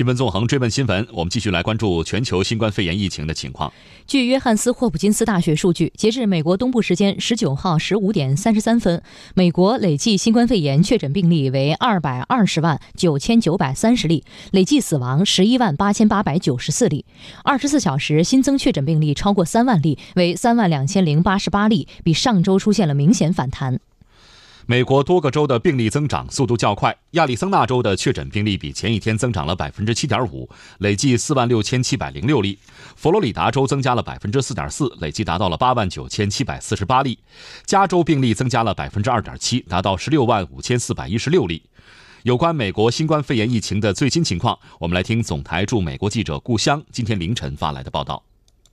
新闻纵横追问新闻，我们继续来关注全球新冠肺炎疫情的情况。据约翰斯霍普金斯大学数据，截至美国东部时间十九号十五点三十三分，美国累计新冠肺炎确诊病例为二百二十万九千九百三十例，累计死亡十一万八千八百九十四例。二十四小时新增确诊病例超过三万例，为三万两千零八十八例，比上周出现了明显反弹。美国多个州的病例增长速度较快，亚利桑那州的确诊病例比前一天增长了百分之七点五，累计四万六千七百零六例；佛罗里达州增加了百分之四点四，累计达到了八万九千七百四十八例；加州病例增加了百分之二点七，达到十六万五千四百一十六例。有关美国新冠肺炎疫情的最新情况，我们来听总台驻美国记者顾湘今天凌晨发来的报道。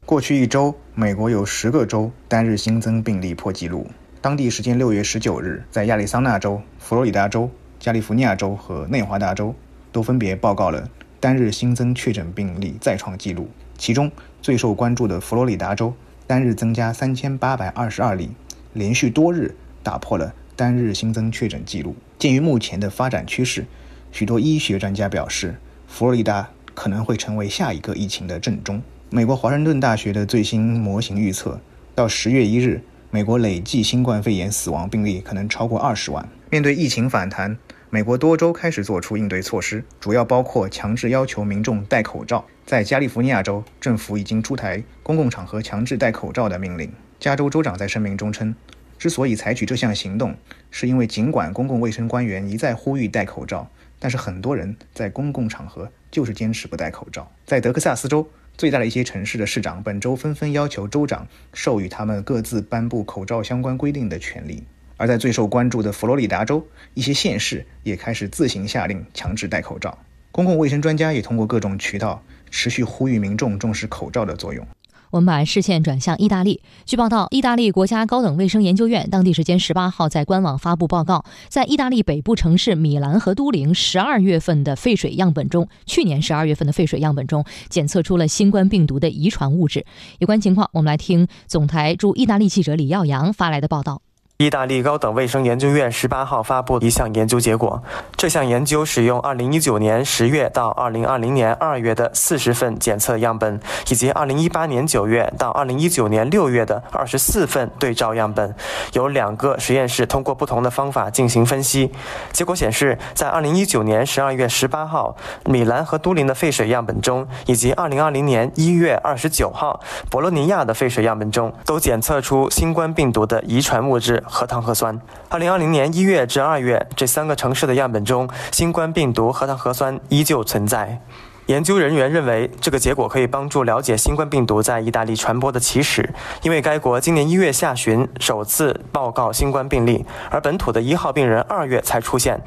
过去一周，美国有十个州单日新增病例破纪录。当地时间六月十九日，在亚利桑那州、佛罗里达州、加利福尼亚州和内华达州都分别报告了单日新增确诊病例再创纪录。其中最受关注的佛罗里达州单日增加三千八百二十二例，连续多日打破了单日新增确诊纪录。鉴于目前的发展趋势，许多医学专家表示，佛罗里达可能会成为下一个疫情的正中。美国华盛顿大学的最新模型预测，到十月一日。美国累计新冠肺炎死亡病例可能超过二十万。面对疫情反弹，美国多州开始做出应对措施，主要包括强制要求民众戴口罩。在加利福尼亚州，政府已经出台公共场合强制戴口罩的命令。加州州长在声明中称，之所以采取这项行动，是因为尽管公共卫生官员一再呼吁戴口罩，但是很多人在公共场合就是坚持不戴口罩。在德克萨斯州。最大的一些城市的市长本周纷纷要求州长授予他们各自颁布口罩相关规定的权利，而在最受关注的佛罗里达州，一些县市也开始自行下令强制戴口罩。公共卫生专家也通过各种渠道持续呼吁民众重视口罩的作用。我们把视线转向意大利。据报道，意大利国家高等卫生研究院当地时间十八号在官网发布报告，在意大利北部城市米兰和都灵十二月份的废水样本中，去年十二月份的废水样本中检测出了新冠病毒的遗传物质。有关情况，我们来听总台驻意大利记者李耀阳发来的报道。意大利高等卫生研究院十八号发布一项研究结果。这项研究使用二零一九年十月到二零二零年二月的四十份检测样本，以及二零一八年九月到二零一九年六月的二十四份对照样本，有两个实验室通过不同的方法进行分析。结果显示，在二零一九年十二月十八号米兰和都灵的废水样本中，以及二零二零年一月二十九号博洛尼亚的废水样本中，都检测出新冠病毒的遗传物质。核糖核酸。二零二零年一月至二月，这三个城市的样本中，新冠病毒核糖核酸依旧存在。研究人员认为，这个结果可以帮助了解新冠病毒在意大利传播的起始，因为该国今年一月下旬首次报告新冠病例，而本土的一号病人二月才出现。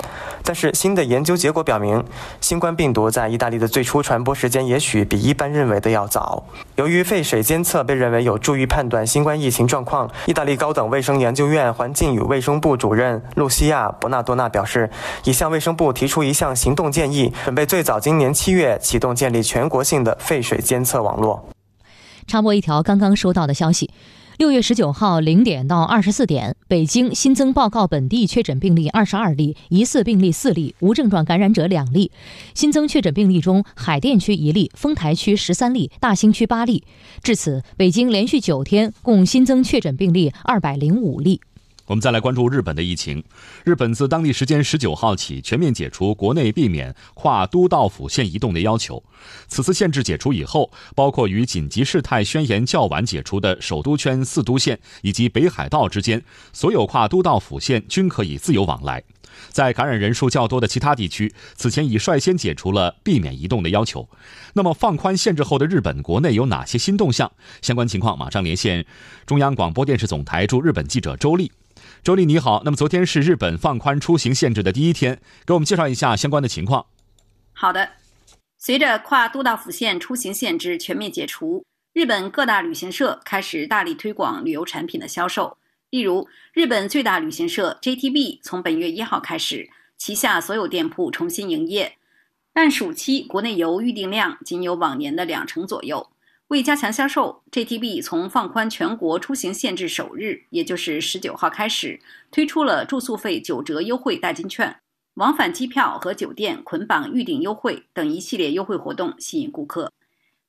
但是，新的研究结果表明，新冠病毒在意大利的最初传播时间也许比一般认为的要早。由于废水监测被认为有助于判断新冠疫情状况，意大利高等卫生研究院环境与卫生部主任露西亚·伯纳多纳表示，已向卫生部提出一项行动建议，准备最早今年七月。启动建立全国性的废水监测网络。插播一条刚刚收到的消息：六月十九号零点到二十四点，北京新增报告本地确诊病例二十二例，疑似病例四例，无症状感染者两例。新增确诊病例中，海淀区一例，丰台区十三例，大兴区八例。至此，北京连续九天共新增确诊病例二百零五例。我们再来关注日本的疫情。日本自当地时间十九号起全面解除国内避免跨都道府县移动的要求。此次限制解除以后，包括与紧急事态宣言较晚解除的首都圈四都县以及北海道之间，所有跨都道府县均可以自由往来。在感染人数较多的其他地区，此前已率先解除了避免移动的要求。那么，放宽限制后的日本国内有哪些新动向？相关情况马上连线中央广播电视总台驻日本记者周丽。周丽你好，那么昨天是日本放宽出行限制的第一天，给我们介绍一下相关的情况。好的，随着跨都道府县出行限制全面解除，日本各大旅行社开始大力推广旅游产品的销售。例如，日本最大旅行社 JTB 从本月一号开始，旗下所有店铺重新营业，但暑期国内游预订量仅有往年的两成左右。为加强销售，JTB 从放宽全国出行限制首日，也就是十九号开始，推出了住宿费九折优惠代金券。往返机票和酒店捆绑预订优惠等一系列优惠活动吸引顾客。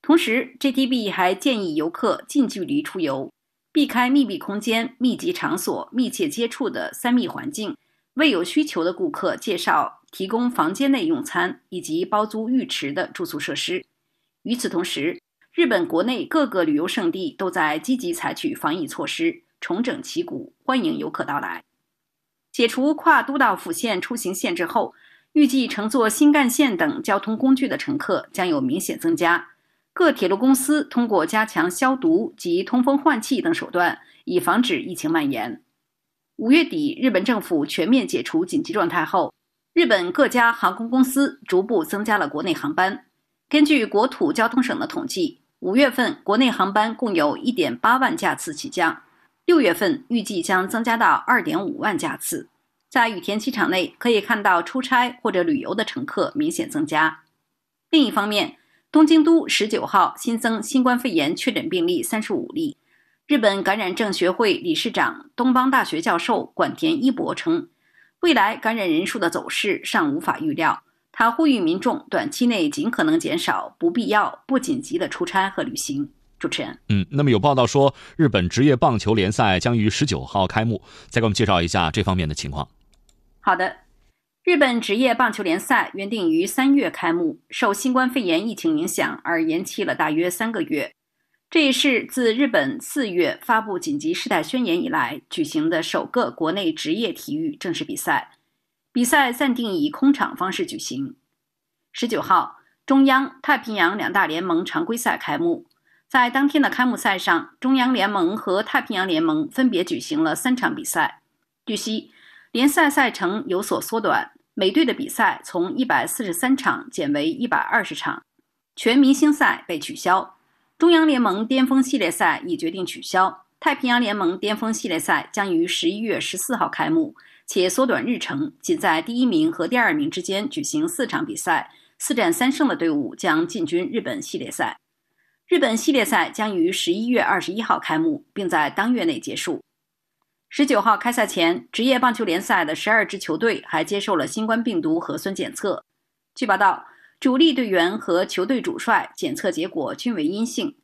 同时，JTB 还建议游客近距离出游，避开密闭空间、密集场所、密切接触的三密环境。为有需求的顾客介绍提供房间内用餐以及包租浴池的住宿设施。与此同时，日本国内各个旅游胜地都在积极采取防疫措施，重整旗鼓，欢迎游客到来。解除跨都道府县出行限制后，预计乘坐新干线等交通工具的乘客将有明显增加。各铁路公司通过加强消毒及通风换气等手段，以防止疫情蔓延。五月底，日本政府全面解除紧急状态后，日本各家航空公司逐步增加了国内航班。根据国土交通省的统计，五月份国内航班共有一点八万架次起降。六月份预计将增加到二点五万架次，在羽田机场内可以看到出差或者旅游的乘客明显增加。另一方面，东京都十九号新增新冠肺炎确诊病例三十五例。日本感染症学会理事长、东邦大学教授管田一博称，未来感染人数的走势尚无法预料。他呼吁民众短期内尽可能减少不必要、不紧急的出差和旅行。主持人，嗯，那么有报道说，日本职业棒球联赛将于十九号开幕，再给我们介绍一下这方面的情况。好的，日本职业棒球联赛原定于三月开幕，受新冠肺炎疫情影响而延期了大约三个月。这也是自日本四月发布紧急事态宣言以来举行的首个国内职业体育正式比赛。比赛暂定以空场方式举行。十九号，中央太平洋两大联盟常规赛开幕。在当天的开幕赛上，中央联盟和太平洋联盟分别举行了三场比赛。据悉，联赛赛程有所缩短，每队的比赛从一百四十三场减为一百二十场。全明星赛被取消，中央联盟巅峰系列赛已决定取消。太平洋联盟巅峰系列赛将于十一月十四号开幕，且缩短日程，仅在第一名和第二名之间举行四场比赛，四战三胜的队伍将进军日本系列赛。日本系列赛将于十一月二十一号开幕，并在当月内结束。十九号开赛前，职业棒球联赛的十二支球队还接受了新冠病毒核酸检测。据报道，主力队员和球队主帅检测结果均为阴性。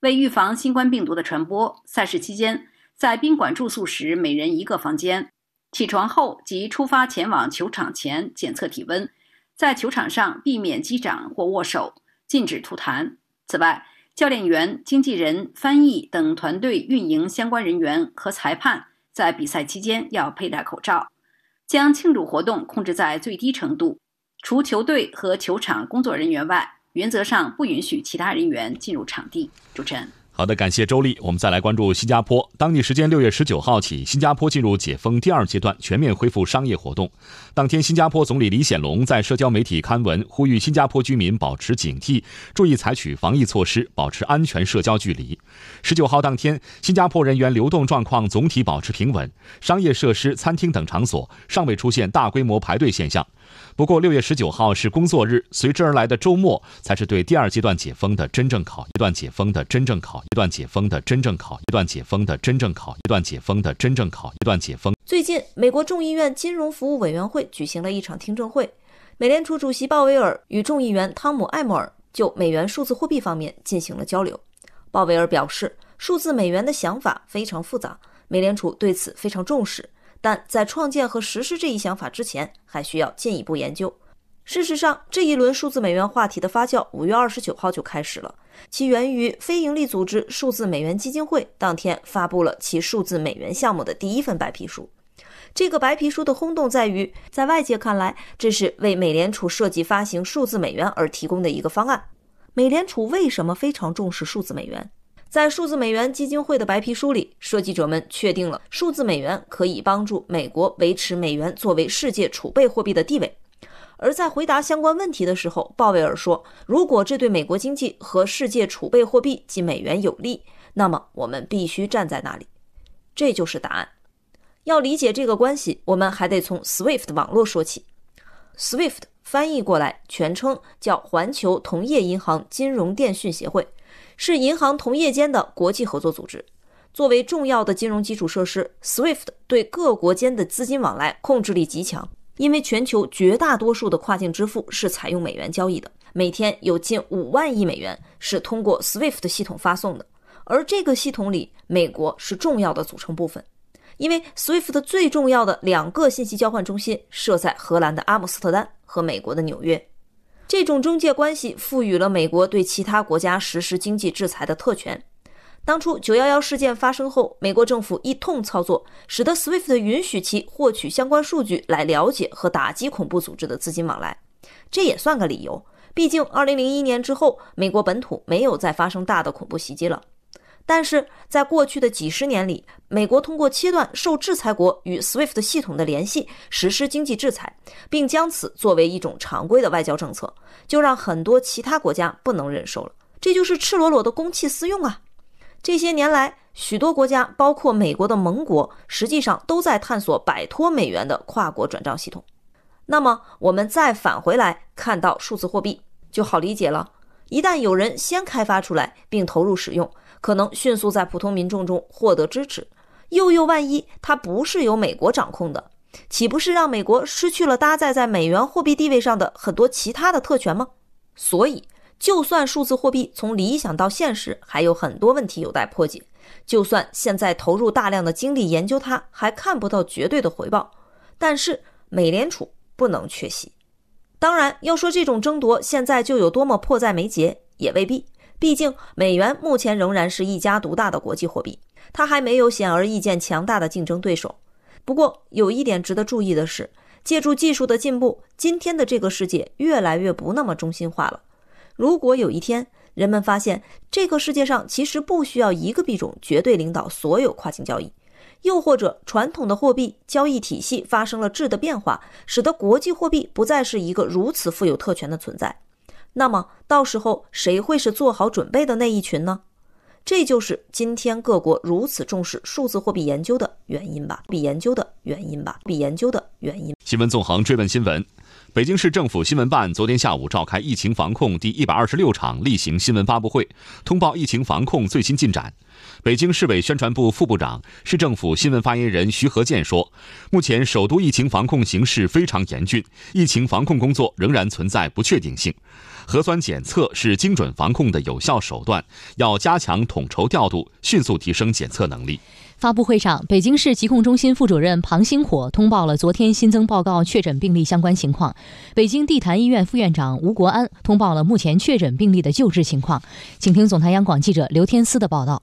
为预防新冠病毒的传播，赛事期间在宾馆住宿时每人一个房间，起床后及出发前往球场前检测体温，在球场上避免击掌或握手，禁止吐痰。此外，教练员、经纪人、翻译等团队运营相关人员和裁判在比赛期间要佩戴口罩，将庆祝活动控制在最低程度。除球队和球场工作人员外，原则上不允许其他人员进入场地。主持人。好的，感谢周丽。我们再来关注新加坡。当地时间六月十九号起，新加坡进入解封第二阶段，全面恢复商业活动。当天，新加坡总理李显龙在社交媒体刊文，呼吁新加坡居民保持警惕，注意采取防疫措施，保持安全社交距离。十九号当天，新加坡人员流动状况总体保持平稳，商业设施、餐厅等场所尚未出现大规模排队现象。不过，六月十九号是工作日，随之而来的周末才是对第二阶段解封的真正考一段解封的真正考一段解封的真正考一段解封的真正考一段解封的真正考一段解封。最近，美国众议院金融服务委员会举行了一场听证会，美联储主席鲍威尔与众议员汤姆·艾默尔就美元数字货币方面进行了交流。鲍威尔表示，数字美元的想法非常复杂，美联储对此非常重视。但在创建和实施这一想法之前，还需要进一步研究。事实上，这一轮数字美元话题的发酵，五月二十九号就开始了。其源于非营利组织数字美元基金会当天发布了其数字美元项目的第一份白皮书。这个白皮书的轰动在于，在外界看来，这是为美联储设计发行数字美元而提供的一个方案。美联储为什么非常重视数字美元？在数字美元基金会的白皮书里，设计者们确定了数字美元可以帮助美国维持美元作为世界储备货币的地位。而在回答相关问题的时候，鲍威尔说：“如果这对美国经济和世界储备货币及美元有利，那么我们必须站在那里。”这就是答案。要理解这个关系，我们还得从 SWIFT 网络说起。SWIFT 翻译过来全称叫环球同业银行金融电讯协会。是银行同业间的国际合作组织。作为重要的金融基础设施，SWIFT 对各国间的资金往来控制力极强。因为全球绝大多数的跨境支付是采用美元交易的，每天有近五万亿美元是通过 SWIFT 系统发送的，而这个系统里，美国是重要的组成部分。因为 SWIFT 最重要的两个信息交换中心设在荷兰的阿姆斯特丹和美国的纽约，这种中介关系赋予了美国对其他国家实施经济制裁的特权。当初九幺幺事件发生后，美国政府一通操作，使得 SWIFT 允许其获取相关数据来了解和打击恐怖组织的资金往来，这也算个理由。毕竟二零零一年之后，美国本土没有再发生大的恐怖袭击了。但是在过去的几十年里，美国通过切断受制裁国与 SWIFT 系统的联系，实施经济制裁，并将此作为一种常规的外交政策，就让很多其他国家不能忍受了。这就是赤裸裸的公器私用啊！这些年来，许多国家，包括美国的盟国，实际上都在探索摆脱美元的跨国转账系统。那么，我们再返回来看到数字货币，就好理解了。一旦有人先开发出来并投入使用，可能迅速在普通民众中获得支持，又又万一它不是由美国掌控的，岂不是让美国失去了搭载在美元货币地位上的很多其他的特权吗？所以，就算数字货币从理想到现实还有很多问题有待破解，就算现在投入大量的精力研究它，还看不到绝对的回报，但是美联储不能缺席。当然，要说这种争夺现在就有多么迫在眉睫，也未必。毕竟，美元目前仍然是一家独大的国际货币，它还没有显而易见强大的竞争对手。不过，有一点值得注意的是，借助技术的进步，今天的这个世界越来越不那么中心化了。如果有一天人们发现这个世界上其实不需要一个币种绝对领导所有跨境交易，又或者传统的货币交易体系发生了质的变化，使得国际货币不再是一个如此富有特权的存在。那么到时候谁会是做好准备的那一群呢？这就是今天各国如此重视数字货币研究的原因吧？比研究的原因吧？比研究的原因。新闻纵横追问新闻：北京市政府新闻办昨天下午召开疫情防控第一百二十六场例行新闻发布会，通报疫情防控最新进展。北京市委宣传部副部长、市政府新闻发言人徐和建说：“目前首都疫情防控形势非常严峻，疫情防控工作仍然存在不确定性。核酸检测是精准防控的有效手段，要加强统筹调度，迅速提升检测能力。”发布会上，北京市疾控中心副主任庞星火通报了昨天新增报告确诊病例相关情况。北京地坛医院副院长吴国安通报了目前确诊病例的救治情况。请听总台央广记者刘天思的报道。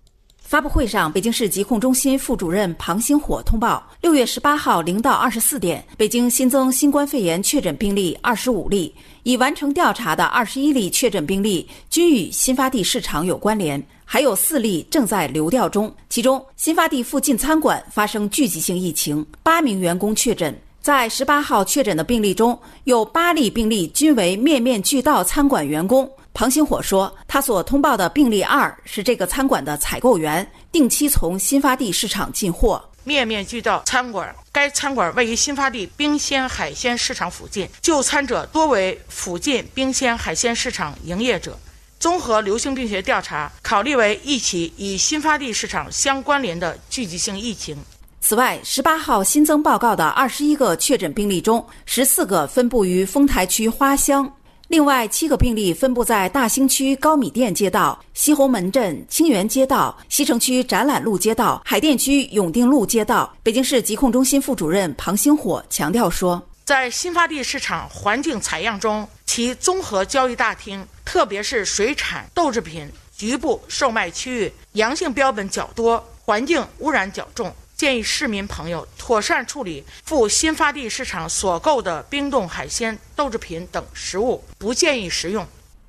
发布会上，北京市疾控中心副主任庞星火通报：六月十八号零到二十四点，北京新增新冠肺炎确诊病例二十五例，已完成调查的二十一例确诊病例均与新发地市场有关联，还有四例正在流调中。其中，新发地附近餐馆发生聚集性疫情，八名员工确诊。在十八号确诊的病例中，有八例病例均为面面俱到餐馆员工。庞星火说，他所通报的病例二是这个餐馆的采购员，定期从新发地市场进货。面面俱到餐馆，该餐馆位于新发地冰鲜海鲜市场附近，就餐者多为附近冰鲜海鲜市场营业者。综合流行病学调查，考虑为一起与新发地市场相关联的聚集性疫情。此外，十八号新增报告的二十一个确诊病例中，十四个分布于丰台区花乡。另外七个病例分布在大兴区高米店街道、西红门镇清源街道、西城区展览路街道、海淀区永定路街道。北京市疾控中心副主任庞星火强调说，在新发地市场环境采样中，其综合交易大厅，特别是水产豆制品局部售卖区域，阳性标本较多，环境污染较重。建议市民朋友妥善处理赴新发地市场所购的冰冻海鲜、豆制品等食物，不建议食用。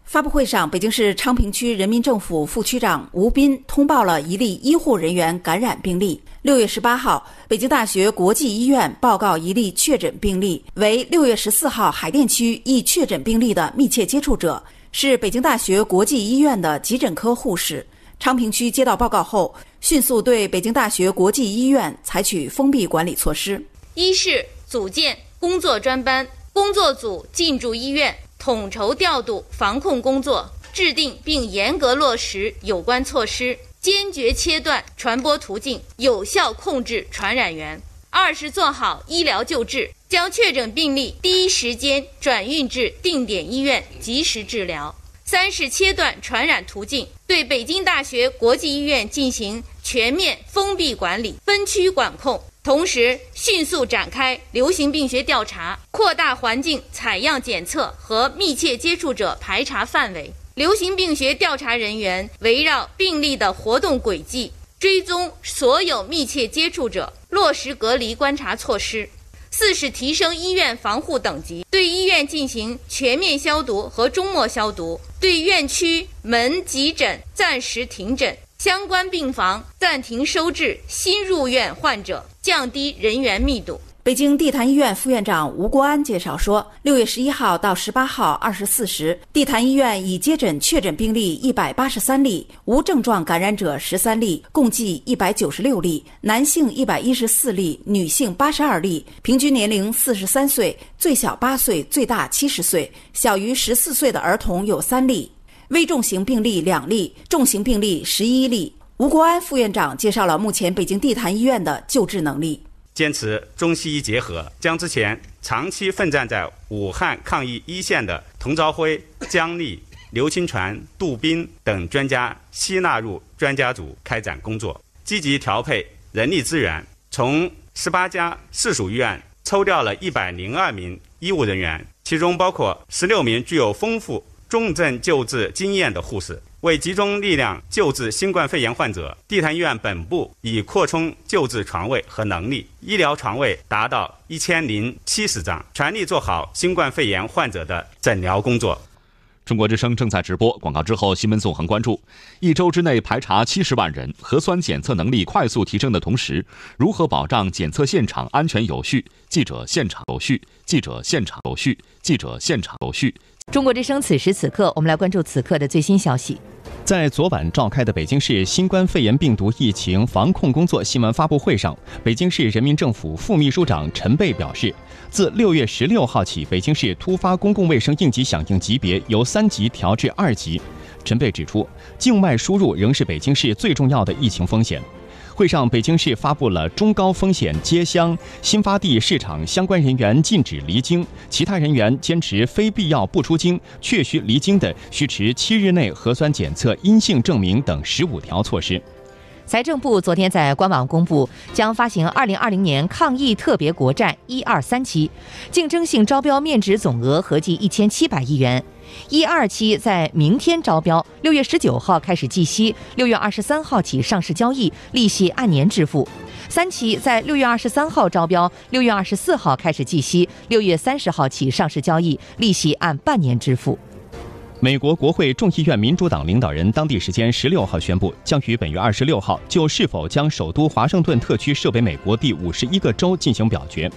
发布会上，北京市昌平区人民政府副区长吴斌通报了一例医护人员感染病例。六月十八号，北京大学国际医院报告一例确诊病例，为六月十四号海淀区一确诊病例的密切接触者，是北京大学国际医院的急诊科护士。昌平区接到报告后，迅速对北京大学国际医院采取封闭管理措施。一是组建工作专班，工作组进驻医院，统筹调度防控工作，制定并严格落实有关措施，坚决切断传播途径，有效控制传染源。二是做好医疗救治。将确诊病例第一时间转运至定点医院及时治疗。三是切断传染途径，对北京大学国际医院进行全面封闭管理、分区管控，同时迅速展开流行病学调查，扩大环境采样检测和密切接触者排查范围。流行病学调查人员围绕病例的活动轨迹，追踪所有密切接触者，落实隔离观察措施。四是提升医院防护等级，对医院进行全面消毒和终末消毒，对院区门急诊暂时停诊，相关病房暂停收治新入院患者，降低人员密度。北京地坛医院副院长吴国安介绍说，六月十一号到十八号二十四时，地坛医院已接诊确诊病例一百八十三例，无症状感染者十三例，共计一百九十六例，男性一百一十四例，女性八十二例，平均年龄四十三岁，最小八岁，最大七十岁，小于十四岁的儿童有三例，危重型病例两例，重型病例十一例。吴国安副院长介绍了目前北京地坛医院的救治能力。坚持中西医结合，将之前长期奋战在武汉抗疫一线的童朝辉、姜丽、刘清传、杜斌等专家吸纳入专家组开展工作，积极调配人力资源，从十八家市属医院抽调了一百零二名医务人员，其中包括十六名具有丰富重症救治经验的护士。为集中力量救治新冠肺炎患者，地坛医院本部已扩充救治床位和能力，医疗床位达到一千零七十张，全力做好新冠肺炎患者的诊疗工作。中国之声正在直播广告之后，新闻纵横关注：一周之内排查七十万人，核酸检测能力快速提升的同时，如何保障检测现场安全有序？记者现场有序，记者现场有序，记者现场有序。中国之声此时此刻，我们来关注此刻的最新消息。在昨晚召开的北京市新冠肺炎病毒疫情防控工作新闻发布会上，北京市人民政府副秘书长陈蓓表示，自六月十六号起，北京市突发公共卫生应急响应级别由三级调至二级。陈蓓指出，境外输入仍是北京市最重要的疫情风险。会上，北京市发布了中高风险街乡、新发地市场相关人员禁止离京，其他人员坚持非必要不出京，确需离京的，需持七日内核酸检测阴性证明等十五条措施。财政部昨天在官网公布，将发行二零二零年抗疫特别国债一二三期，竞争性招标面值总额合计一千七百亿元。一二期在明天招标，六月十九号开始计息，六月二十三号起上市交易，利息按年支付。三期在六月二十三号招标，六月二十四号开始计息，六月三十号起上市交易，利息按半年支付。美国国会众议院民主党领导人当地时间十六号宣布，将于本月二十六号就是否将首都华盛顿特区设为美国第五十一个州进行表决。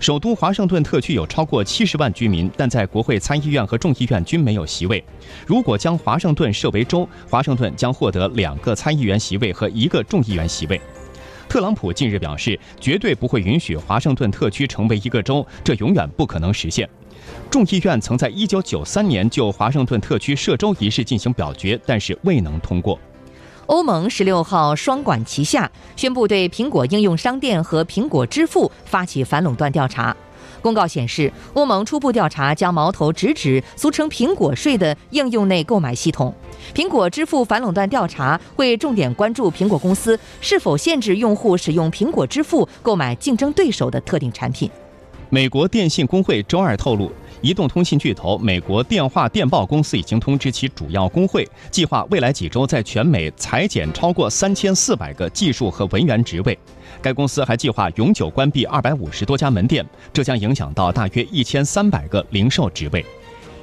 首都华盛顿特区有超过七十万居民，但在国会参议院和众议院均没有席位。如果将华盛顿设为州，华盛顿将获得两个参议员席位和一个众议员席位。特朗普近日表示，绝对不会允许华盛顿特区成为一个州，这永远不可能实现。众议院曾在一九九三年就华盛顿特区设州一事进行表决，但是未能通过。欧盟十六号双管齐下，宣布对苹果应用商店和苹果支付发起反垄断调查。公告显示，欧盟初步调查将矛头直指俗称“苹果税”的应用内购买系统。苹果支付反垄断调查会重点关注苹果公司是否限制用户使用苹果支付购买竞争对手的特定产品。美国电信工会周二透露。移动通信巨头美国电话电报公司已经通知其主要工会，计划未来几周在全美裁减超过三千四百个技术和文员职位。该公司还计划永久关闭二百五十多家门店，这将影响到大约一千三百个零售职位。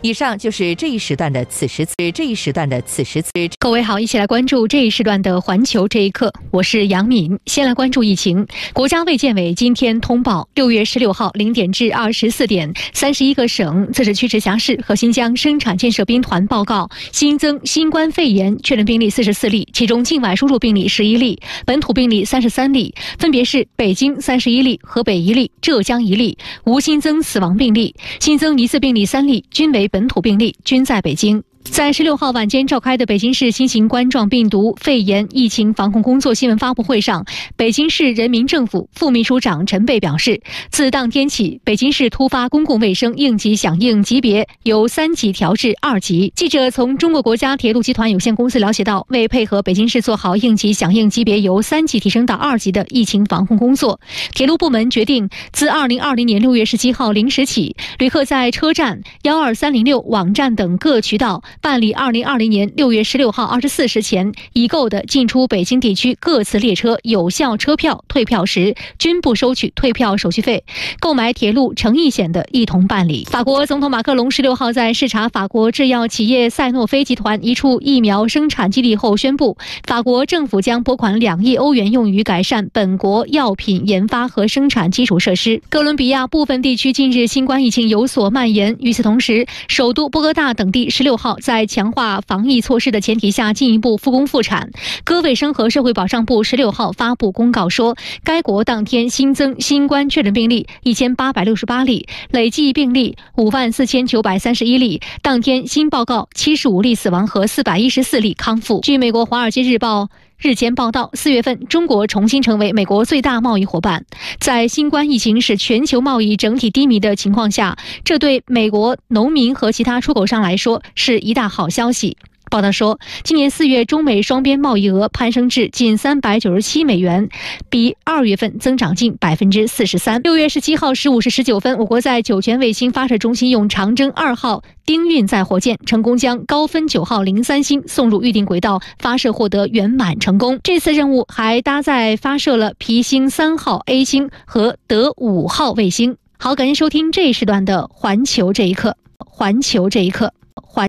以上就是这一时段的此时此这一时段的此时此。各位好，一起来关注这一时段的环球这一刻。我是杨敏，先来关注疫情。国家卫健委今天通报，六月十六号零点至二十四点，三十一个省、自治区、直辖市和新疆生产建设兵团报告新增新冠肺炎确诊病例四十四例，其中境外输入病例十一例，本土病例三十三例，分别是北京三十一例、河北一例、浙江一例，无新增死亡病例。新增疑似病例三例，均为。本土病例均在北京。在十六号晚间召开的北京市新型冠状病毒肺炎疫情防控工作新闻发布会上，北京市人民政府副秘书长陈贝表示，自当天起，北京市突发公共卫生应急响应级别由三级调至二级。记者从中国国家铁路集团有限公司了解到，为配合北京市做好应急响应级别由三级提升到二级的疫情防控工作，铁路部门决定自二零二零年六月十七号零时起，旅客在车站、幺二三零六网站等各渠道。办理二零二零年六月十六号二十四时前已购的进出北京地区各次列车有效车票退票时，均不收取退票手续费。购买铁路乘意险的一同办理。法国总统马克龙十六号在视察法国制药企业赛诺菲集团一处疫苗生产基地后宣布，法国政府将拨款两亿欧元用于改善本国药品研发和生产基础设施。哥伦比亚部分地区近日新冠疫情有所蔓延，与此同时，首都波哥大等地十六号。在强化防疫措施的前提下，进一步复工复产。各卫生和社会保障部十六号发布公告说，该国当天新增新冠确诊病例一千八百六十八例，累计病例五万四千九百三十一例。当天新报告七十五例死亡和四百一十四例康复。据美国《华尔街日报》。日前报道，四月份中国重新成为美国最大贸易伙伴。在新冠疫情使全球贸易整体低迷的情况下，这对美国农民和其他出口商来说是一大好消息。报道说，今年四月中美双边贸易额攀升至近三百九十七美元，比二月份增长近百分之四十三。六月十七号十五时十九分，我国在酒泉卫星发射中心用长征二号丁运载火箭成功将高分九号零三星送入预定轨道，发射获得圆满成功。这次任务还搭载发射了皮星三号 A 星和德五号卫星。好，感谢收听这一时段的环球这一刻，环球这一刻，环。